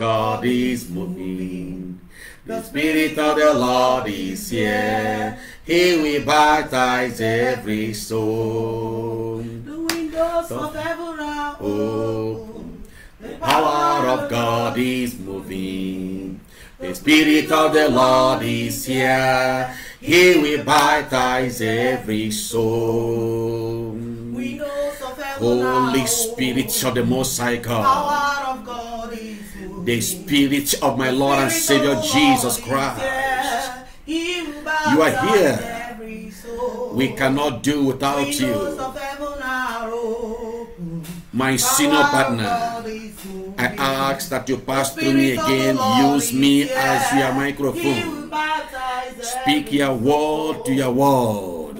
God is moving. The Spirit of the Lord is here. He will baptize every soul. The windows of heaven are Oh, open. the power of God is moving. The Spirit of the Lord is here. He will baptize every soul. Windows of heaven are Holy. Spirit of the Most High God. The Spirit of my Lord and Savior Jesus Christ. You are here. We cannot do without you. My senior partner, I ask that you pass through me again. Use me as your microphone. Speak your word to your word.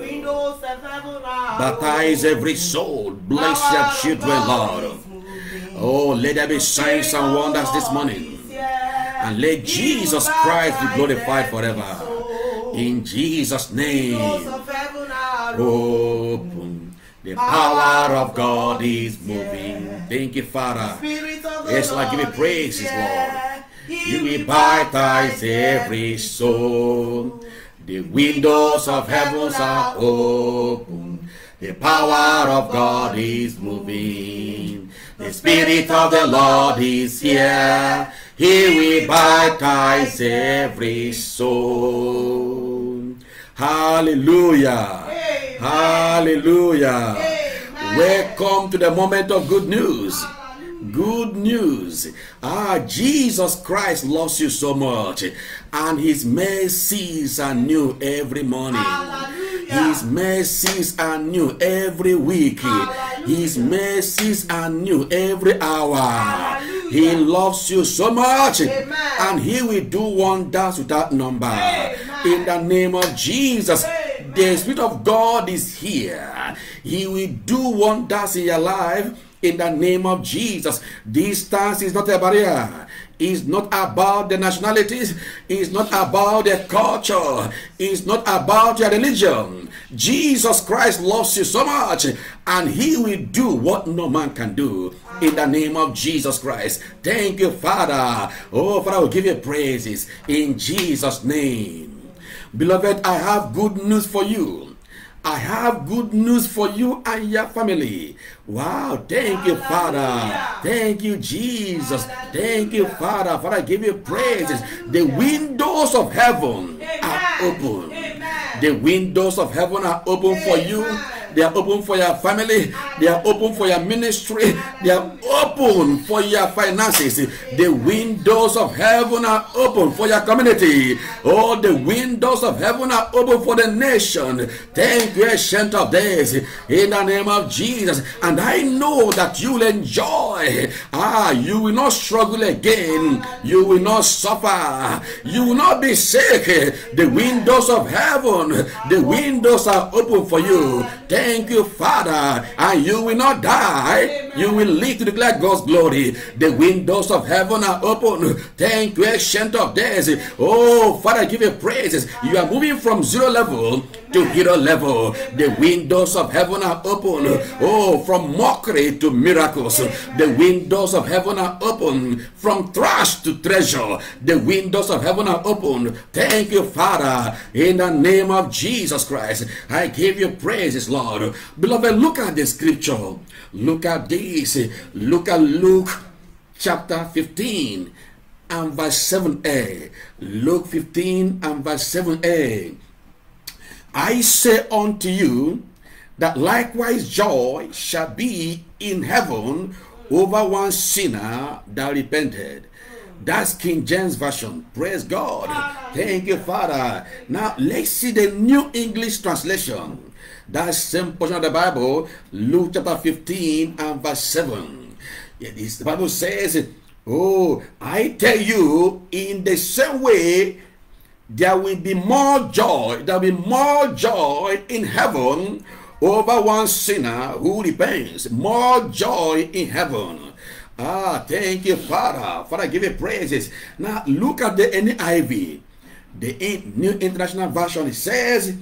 Baptize every soul. Bless your children, Lord. Oh, let there be signs and wonders this morning. And let Jesus Christ be glorified forever. In Jesus' name. Open. The power of God is moving. Thank you, Father. Yes, Lord, give me praises, Lord. You baptize every soul. The windows of heavens are open. The power of God is moving. The Spirit of the Lord is here. He will baptize every soul. Hallelujah. Hallelujah. Welcome to the moment of good news. Good news. Ah, Jesus Christ loves you so much, and His mercies are new every morning. His mercies are new every week. His mercies are new every hour. He loves you so much, and He will do wonders without number. In the name of Jesus, the Spirit of God is here. He will do wonders in your life in the name of Jesus. Distance is not a barrier. It's not about the nationalities. It's not about the culture. It's not about your religion. Jesus Christ loves you so much and he will do what no man can do in the name of Jesus Christ. Thank you, Father. Oh, Father, I will give you praises in Jesus' name. Beloved, I have good news for you. I have good news for you and your family. Wow, thank you, Father. Thank you, Jesus. Thank you, Father. Father, I give you praises. The windows of heaven are open. The windows of heaven are open for you. They are open for your family. They are open for your ministry. They are open for your finances. The windows of heaven are open for your community. Oh, the windows of heaven are open for the nation. Thank you, ancient of days, in the name of Jesus. And I know that you will enjoy. Ah, you will not struggle again. You will not suffer. You will not be sick. The windows of heaven, the windows are open for you. Thank you, Father. And you will not die. You will live to declare God's glory. The windows of heaven are open. Thank you, ancient of days. Oh, Father, give you praises. You are moving from zero level to hero level. The windows of heaven are open. Oh, from mockery to miracles. The windows of heaven are open. From trash to treasure. The windows of heaven are open. Thank you, Father. In the name of Jesus Christ, I give you praises, Lord. Beloved, look at the scripture. Look at this. Look at Luke chapter 15 and verse 7a. Luke 15 and verse 7a. I say unto you that likewise joy shall be in heaven over one sinner that repented. That's King James Version. Praise God. Thank you, Father. Now let's see the New English translation. That same portion of the Bible, Luke chapter 15 and verse 7. Yeah, this, the Bible says, Oh, I tell you, in the same way, there will be more joy, there will be more joy in heaven over one sinner who repents. More joy in heaven. Ah, thank you, Father. Father, give you praises. Now look at the NIV, the New International Version. It says,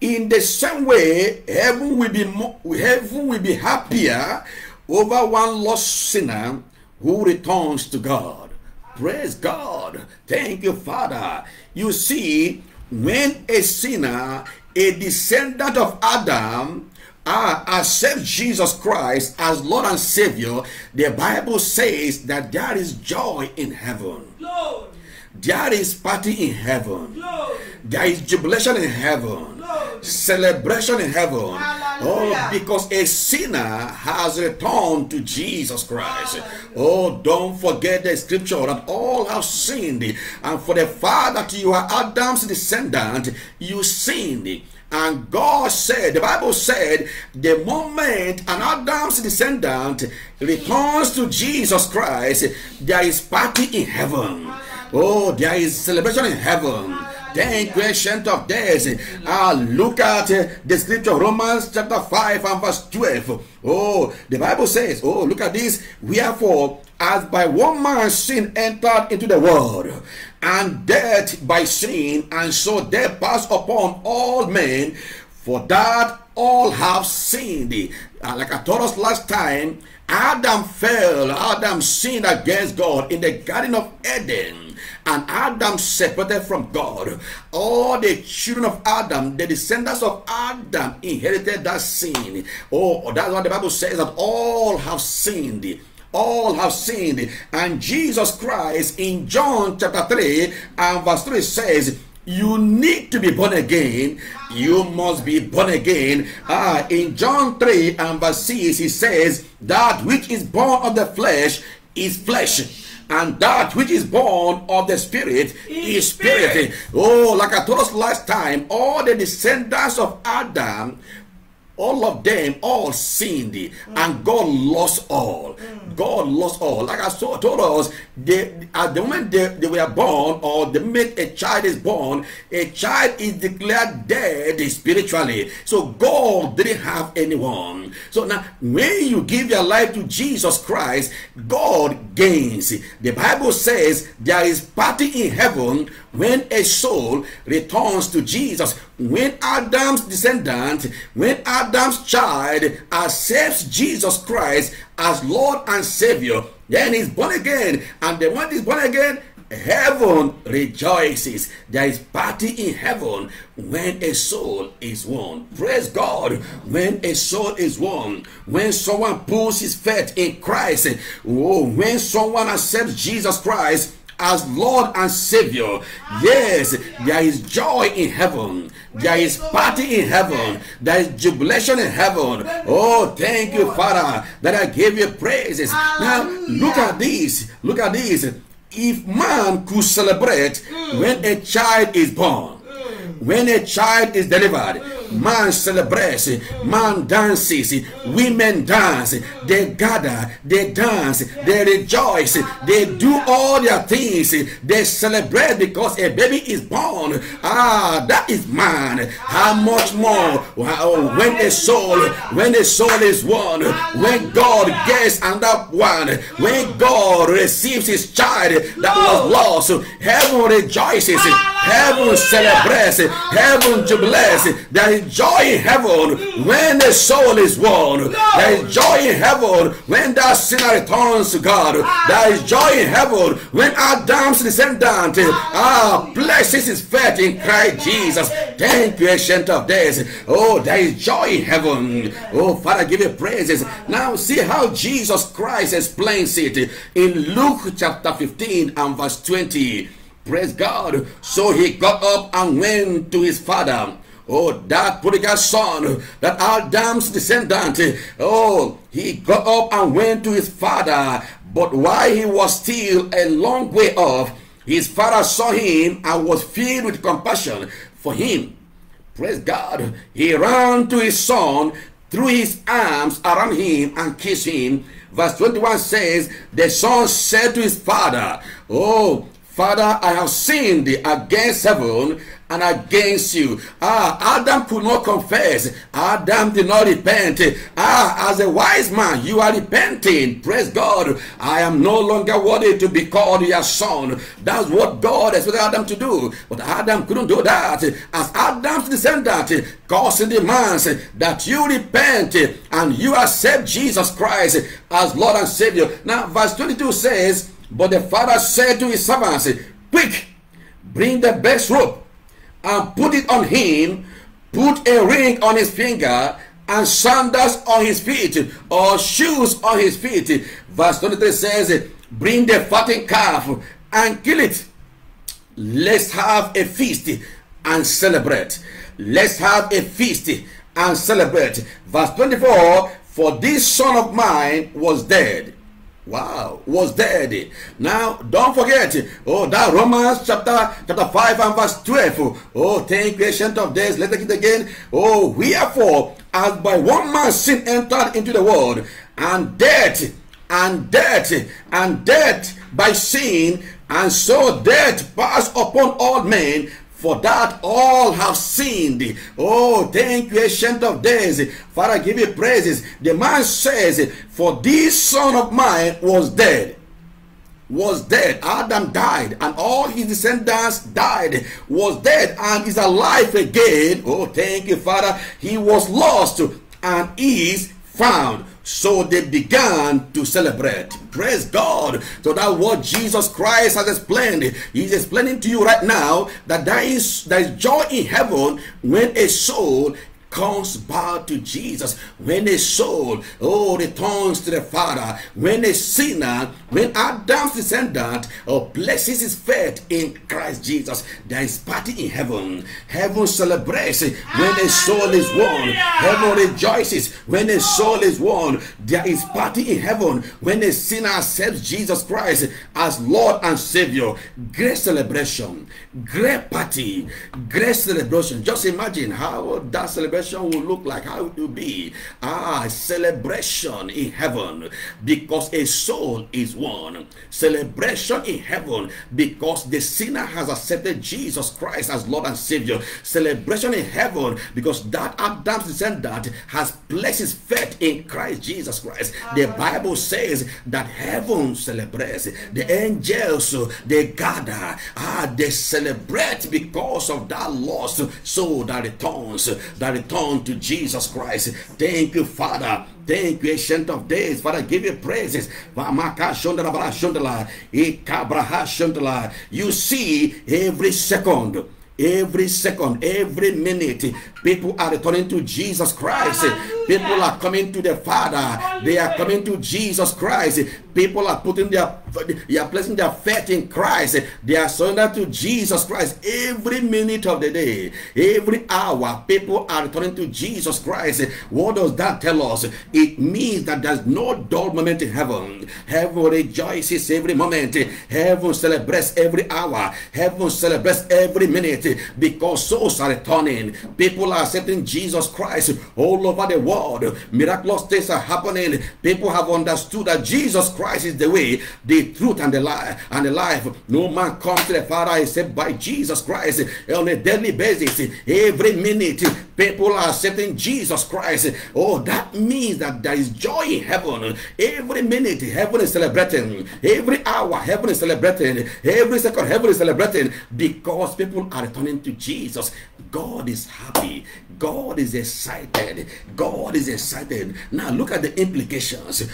in the same way, heaven will be more, heaven will be happier over one lost sinner who returns to God. Praise God. Thank you, Father. You see, when a sinner, a descendant of Adam, uh, accepts Jesus Christ as Lord and Savior, the Bible says that there is joy in heaven. Glory. There is party in heaven. Glory. There is jubilation in heaven. Celebration in heaven. Oh, Hallelujah. Oh, because a sinner has returned to Jesus Christ. Oh, don't forget the scripture that all have sinned. And for the fact that you are Adam's descendant, you sinned. And God said, the Bible said, the moment an Adam's descendant returns to Jesus Christ, there is party in heaven. Oh, there is celebration in heaven. Thank you, ancient of days. Ah, look at uh, the scripture, Romans chapter 5 and verse 12. Oh, the Bible says, oh, look at this. Wherefore, as by one man sin entered into the world, and death by sin, and so death passed upon all men, for that all have sinned. Uh, like I told us last time, Adam fell, Adam sinned against God in the Garden of Eden and Adam separated from God. All the children of Adam, the descendants of Adam, inherited that sin. Oh, that's what the Bible says that all have sinned. All have sinned. And Jesus Christ in John chapter 3 and verse 3 says, you need to be born again. You must be born again. Ah, in John 3 and verse 6, he says, That which is born of the flesh is flesh and that which is born of the spirit is spirit. Oh, like I told us last time, all the descendants of Adam all of them all sinned mm. and God lost all. Mm. God lost all. Like I saw, told us, they, at the moment they, they were born or the moment a child is born, a child is declared dead spiritually. So God didn't have anyone. So now, when you give your life to Jesus Christ, God gains. The Bible says there is party in heaven when a soul returns to Jesus. When Adam's descendant, when Adam's child accepts Jesus Christ as Lord and Savior, then he's born again. And the one is born again, heaven rejoices. There is party in heaven when a soul is won. Praise God. When a soul is won, when someone puts his faith in Christ, oh, when someone accepts Jesus Christ as Lord and Savior. Yes, there is joy in heaven. There is party in heaven. There is jubilation in heaven. Oh, thank you, Father, that I gave you praises. Now, look at this. Look at this. If man could celebrate when a child is born, mm. when a child is delivered, man celebrates, man dances, women dance, they gather, they dance, they rejoice, they do all their things, they celebrate because a baby is born. Ah, that is man. How much more when a soul, when a soul is won, when God gets another one, when God receives his child that was lost, heaven rejoices, heaven celebrates, heaven jubilates. There is joy in heaven when the soul is won. There is joy in heaven when that sinner returns to God. There is joy in heaven when Adam's descendant ah, places his faith in Christ Jesus. Thank you, ancient of days. Oh, there is joy in heaven. Oh, Father, give you praises. Now, see how Jesus Christ explains it in Luke chapter 15 and verse 20. Praise God. So he got up and went to his father. Oh, that prodigal son, that Adam's descendant. Oh, he got up and went to his father. But while he was still a long way off, his father saw him and was filled with compassion for him. Praise God. He ran to his son, threw his arms around him, and kissed him. Verse 21 says, The son said to his father, Oh, Father, I have sinned against heaven and against you. Ah, Adam could not confess. Adam did not repent. Ah, as a wise man, you are repenting. Praise God. I am no longer worthy to be called your son. That's what God expected Adam to do. But Adam couldn't do that. As Adam's descendant, God demands that you repent and you accept Jesus Christ as Lord and Savior. Now, verse 22 says, But the father said to his servants, Quick, bring the best rope and put it on him, put a ring on his finger, and sandals on his feet, or shoes on his feet. Verse 23 says, Bring the fattened calf and kill it. Let's have a feast and celebrate. Let's have a feast and celebrate. Verse 24 For this son of mine was dead. Wow, was dead. Now, don't forget, oh, that Romans chapter chapter 5 and verse 12. Oh, thank you, ancient of days. Let's take it again. Oh, wherefore, as by one man sin entered into the world, and death, and death, and death by sin, and so death passed upon all men, for that all have sinned. Oh, thank you, ancient of days. Father, give you praises. The man says, For this son of mine was dead. Was dead. Adam died, and all his descendants died. Was dead and is alive again. Oh, thank you, Father. He was lost and is found. So they began to celebrate. Praise God. So that what Jesus Christ has explained, He's explaining to you right now that there is, there is joy in heaven when a soul comes back to Jesus, when a soul, oh, returns to the Father, when a sinner, when Adam's descendant, oh, places his faith in Christ Jesus, there is party in heaven. Heaven celebrates when a soul is won. Heaven rejoices when a soul is won. There is party in heaven when a sinner accepts Jesus Christ as Lord and Savior. Great celebration, great party, great celebration. Just imagine how that celebration will look like, how it will be. Ah, celebration in heaven because a soul is won. Celebration in heaven because the sinner has accepted Jesus Christ as Lord and Savior. Celebration in heaven because that Adam's descendant has placed his faith in Christ Jesus Christ. The Bible says that heaven celebrates. The angels, they gather. Ah, they celebrate because of that lost soul that returns, that returns return to Jesus Christ. Thank you, Father. Thank you, Ancient of Days. Father, give you praises. You see every second every second, every minute, people are returning to Jesus Christ. People are coming to the Father. They are coming to Jesus Christ. People are putting their, they are placing their faith in Christ. They are surrendering to Jesus Christ every minute of the day, every hour. People are returning to Jesus Christ. What does that tell us? It means that there's no dull moment in heaven. Heaven rejoices every moment. Heaven celebrates every hour. Heaven celebrates every minute because souls are returning. People are accepting Jesus Christ all over the world. Miraculous things are happening. People have understood that Jesus Christ is the way, the truth, and the life. And the life. No man comes to the Father except by Jesus Christ on a daily basis. Every minute, people are accepting Jesus Christ. Oh, that means that there is joy in heaven. Every minute, heaven is celebrating. Every hour, heaven is celebrating. Every second, heaven is celebrating because people are returning to Jesus. God is happy. God is excited. God is excited. Now look at the implications.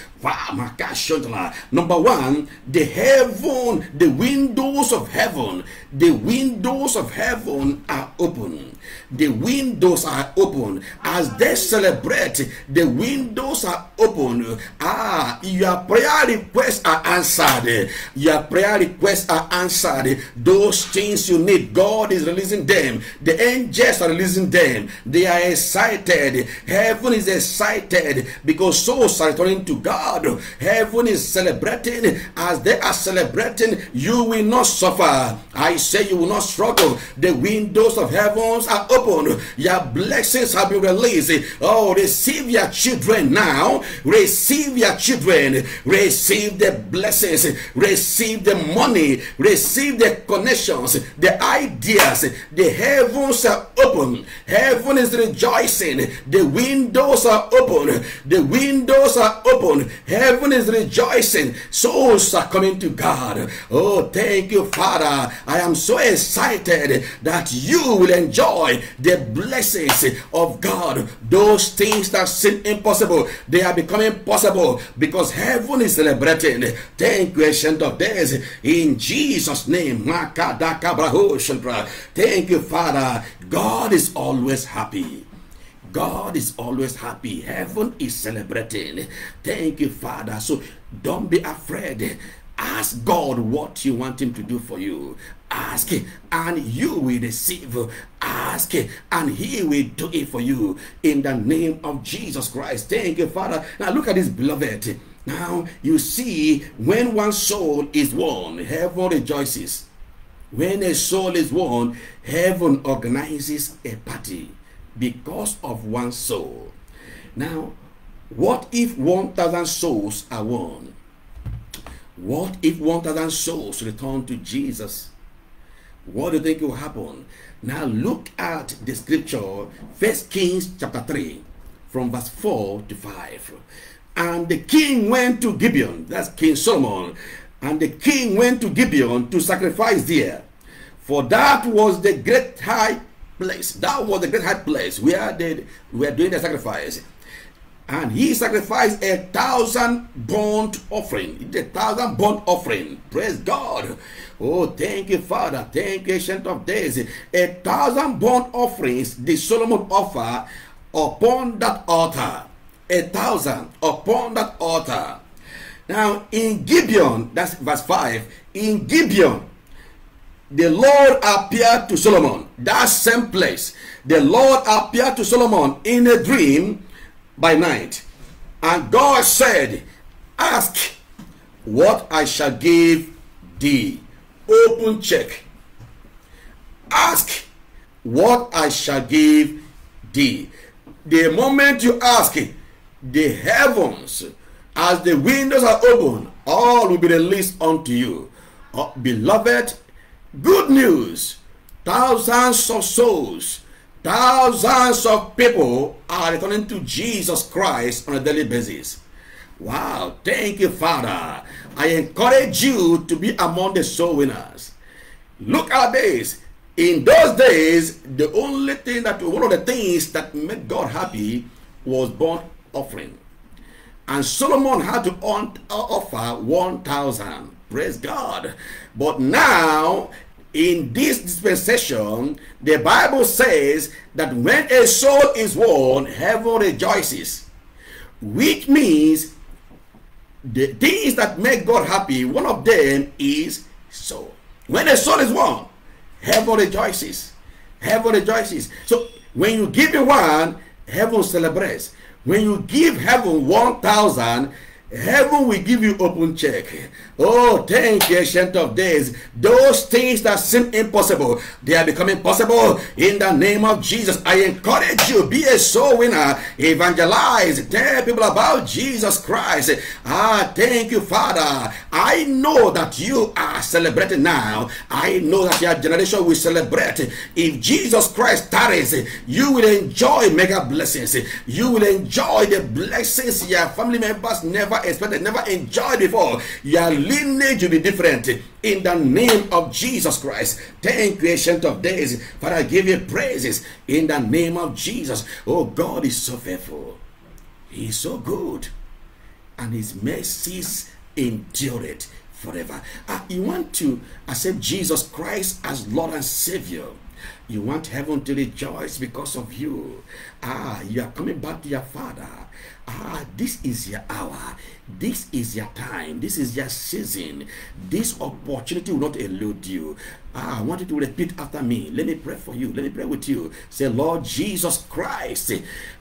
Number one, the heaven, the windows of heaven, the windows of heaven are open. The windows are open. As they celebrate, the windows are open. Ah, your prayer requests are answered. Your prayer requests are answered. Those things you need, God is releasing them. The angels are releasing them. They are excited. Heaven is excited because souls are returning to God. Heaven is celebrating. As they are celebrating, you will not suffer. I say you will not struggle. The windows of heavens are open. Your blessings have been released. Oh, receive your children now. Receive your children. Receive the blessings. Receive the money. Receive the connections, the ideas. The heavens are open. Heaven is rejoicing. The windows are open. The windows are open. Heaven is rejoicing. Souls are coming to God. Oh, thank you, Father. I am so excited that you will enjoy the blessings of God. Those things that seem impossible, they are becoming possible because heaven is celebrating. Thank you, Ancient of Days. In Jesus' name. Thank you, Father. God is always happy. God is always happy. Heaven is celebrating. Thank you, Father. So don't be afraid. Ask God what you want Him to do for you. Ask and you will receive. Ask and He will do it for you in the name of Jesus Christ. Thank you, Father. Now look at this, beloved. Now you see, when one soul is won, heaven rejoices. When a soul is won, heaven organizes a party because of one soul. Now, what if 1,000 souls are won? What if 1,000 souls return to Jesus? What do you think will happen? Now look at the scripture, First Kings chapter 3, from verse 4 to 5. And the king went to Gibeon, that's King Solomon, and the king went to Gibeon to sacrifice there. For that was the great high place. That was the great high place where they were doing the sacrifice. And he sacrificed a thousand burnt offering. A thousand burnt offering. Praise God. Oh, thank you, Father. Thank you, Ancient of Days. A thousand burnt offerings did Solomon offer upon that altar. A thousand upon that altar. Now, in Gibeon, that's verse 5. In Gibeon, the Lord appeared to Solomon. That same place. The Lord appeared to Solomon in a dream by night. And God said, Ask what I shall give thee. Open check. Ask what I shall give thee. The moment you ask, the heavens, as the windows are open, all will be released unto you. Oh, beloved, good news. Thousands of souls, thousands of people are returning to Jesus Christ on a daily basis. Wow, thank you, Father. I encourage you to be among the soul winners. Look at this. In those days, the only thing that one of the things that made God happy was burnt offering. And Solomon had to uh, offer 1,000. Praise God. But now, in this dispensation, the Bible says that when a soul is won, heaven rejoices. Which means the things that make God happy, one of them is soul. When a soul is won, heaven rejoices. Heaven rejoices. So when you give one, heaven celebrates. When you give heaven 1,000, heaven will give you open check. Oh, thank you, ancient of days. Those things that seem impossible, they are becoming possible in the name of Jesus. I encourage you, be a soul winner, evangelize, tell people about Jesus Christ. Ah, thank you, Father. I know that you are celebrating now. I know that your generation will celebrate. If Jesus Christ tarries, you will enjoy mega blessings. You will enjoy the blessings your family members never expected, never enjoyed before. Your lineage will be different in the name of Jesus Christ. Thank you, Ancient of Days. Father, I give you praises in the name of Jesus. Oh, God is so faithful. He is so good. And his mercies endure it forever. Uh, you want to accept Jesus Christ as Lord and Savior. You want heaven to rejoice because of you. Ah, you are coming back to your Father. Ah, this is your hour. This is your time. This is your season. This opportunity will not elude you. Ah, I want you to repeat after me. Let me pray for you. Let me pray with you. Say, Lord Jesus Christ,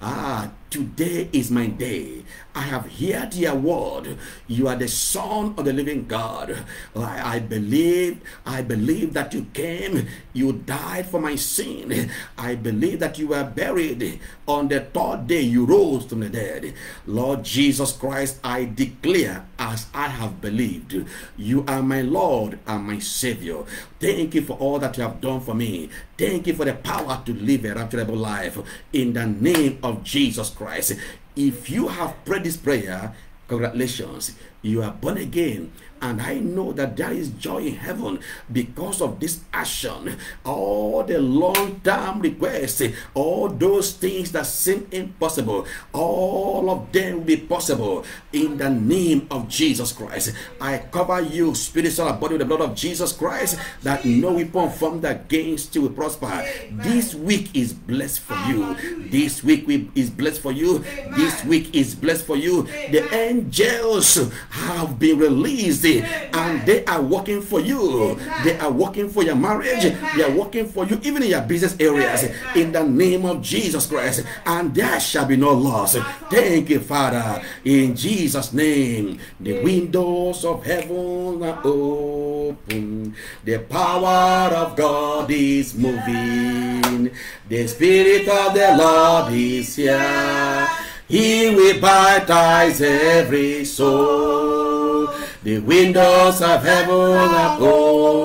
ah, today is my day. I have heard your word. You are the Son of the living God. I, I believe, I believe that you came, you died for my sin. I believe that you were buried. On the third day, you rose from the dead. Lord Jesus Christ, I declare as I have believed, you are my Lord and my Savior. Thank you for all that you have done for me. Thank you for the power to live a rapturable life in the name of Jesus Christ. If you have prayed this prayer, congratulations, you are born again and I know that there is joy in heaven because of this action. All the long term requests, all those things that seem impossible, all of them will be possible in the name of Jesus Christ. I cover you, spiritual body with the blood of Jesus Christ, that no weapon formed against you will prosper. This week is blessed for you. This week is blessed for you. This week is blessed for you. The angels have been released and they are working for you. They are working for your marriage. They are working for you, even in your business areas. In the name of Jesus Christ, and there shall be no loss. Thank you, Father. In Jesus' name, the windows of heaven are open. The power of God is moving. The Spirit of the Lord is here. He will baptize every soul. The windows of heaven are open.